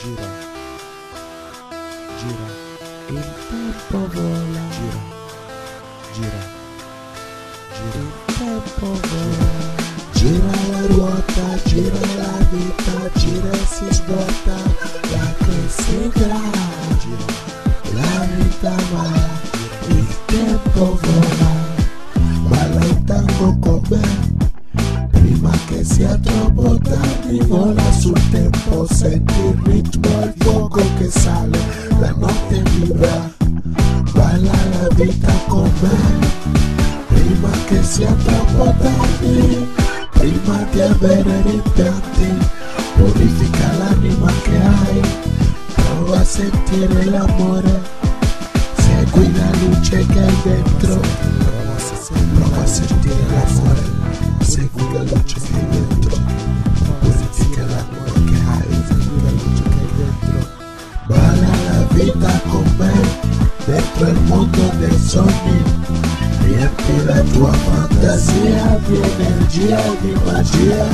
gira, gira, il tempo vola, gira, gira, gira, il tempo vola. Gira la ruota, gira la vita, gira e si svuota, la che si gira, la vita va, il tempo vola, con me, prima che sia troppo tardi, vola sul tempo, senti il ritmo, il fuoco che sale, la notte vibra, balla la vita con me, prima che sia troppo tardi prima di avere rimpianti, purifica l'anima che hai, prova a sentire l'amore, segui la luce che hai dentro, prova a sentire l'amore, segui la luce che hai dentro, purifica l'amore che hai, segui la luce che hai dentro, balla la vita con me, dentro il mondo dei sogni riempi la tua fantasia di energia e di magia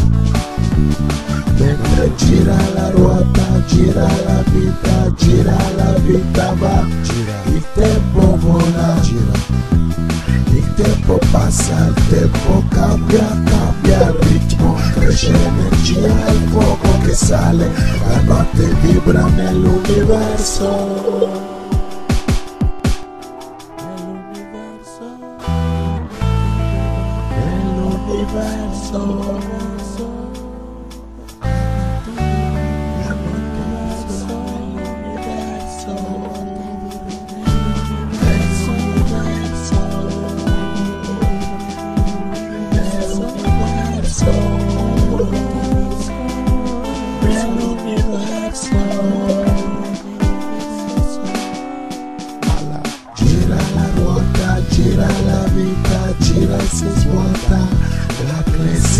mentre gira la ruota gira la vita gira la vita va il tempo vola il tempo passa il tempo cambia cambia il ritmo cresce l'energia il fuoco che sale la notte vibra nell'universo nell'universo. Gira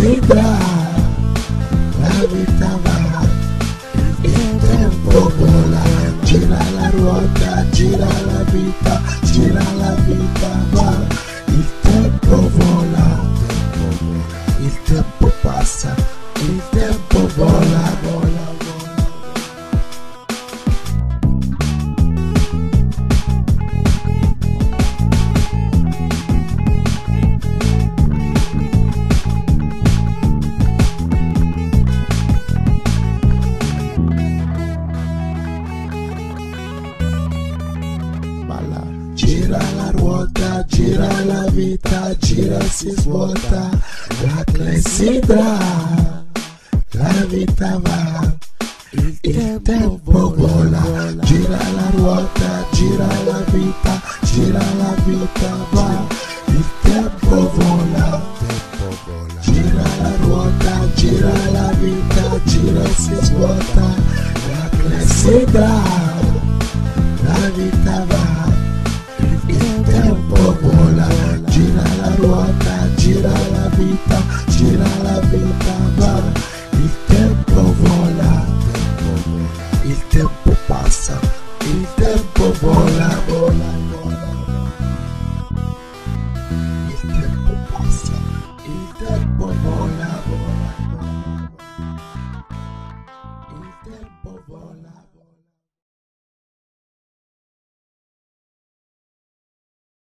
lugar. Ruota, gira la vita, gira si svuota. La clessidra, la vita va, il tempo vola, gira la ruota, gira la vita, gira la vita va, il tempo vola, gira la ruota, gira la vita, gira si svuota. La clessidra la vita va, eat that boy.